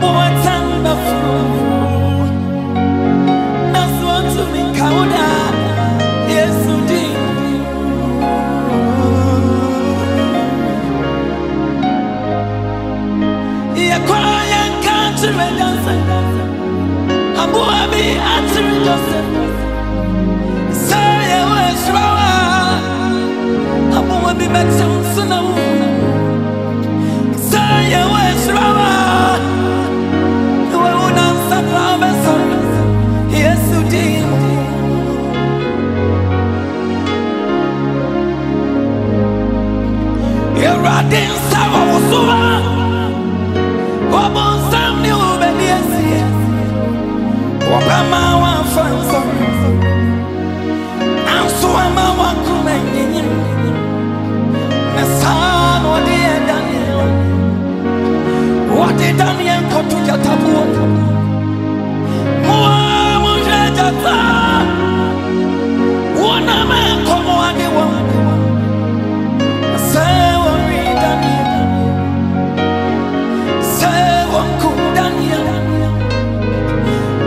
我曾 Mwa muje jata.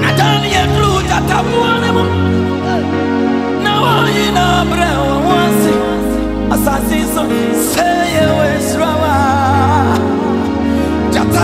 Na Daniel flew that I want him. Now I in a brown one Assassin so. Jata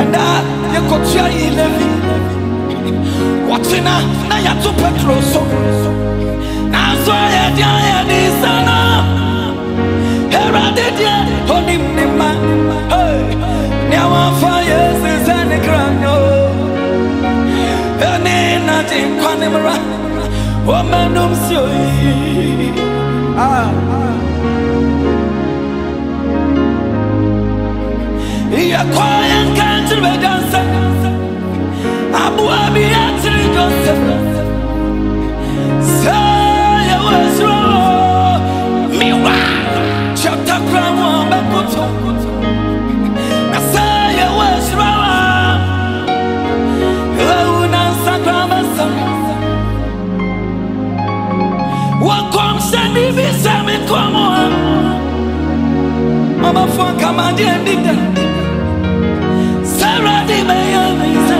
ɛda yɛkɔtua yi levi wɔtena na yɛto petro so. Nanso yɛde ayɛde nsa no awurade deɛ ɔnim ne ma nea wɔmfa yɛsi sɛ ne kra no ɛne nade nkwa ne mmara wɔmanom si Iya koyan kantil be dansa Abu abi atil Joseph Say was wrong Say mama fwa kama ndiye ndida Sara di meyana isa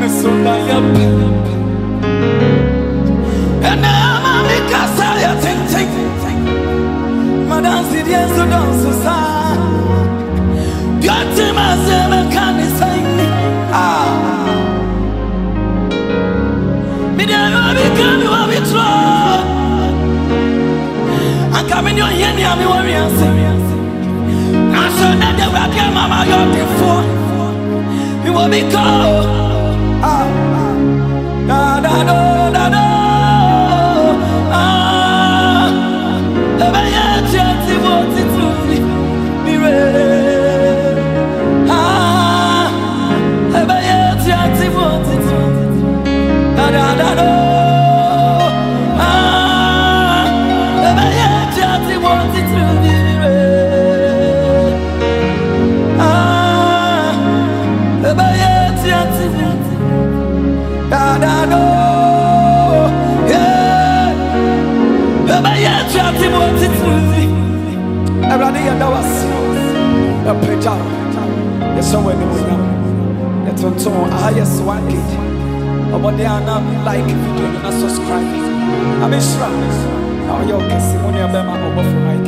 Nesona yapa Ene ama mikasa ya ting ting Madansi diye so dansu sa. Gati mazeme kani sa Ah. Midian wabi kami wabi tro. Anka minyo yeni ami wari ansi de awurade ama ma yɛ ɔdefoɔ mewɔ bi ka o Ah. Ɛpɛgya no. Yɛsɛ wɔ anim nyam. Yɛtontɔn aha yɛ Swan Gate. Ɔbɔde ana like video no na subscribe. Abɛhyira. Na ɔyɛ ɔkɛse mu nea bɛma ɔbɔ fo mic.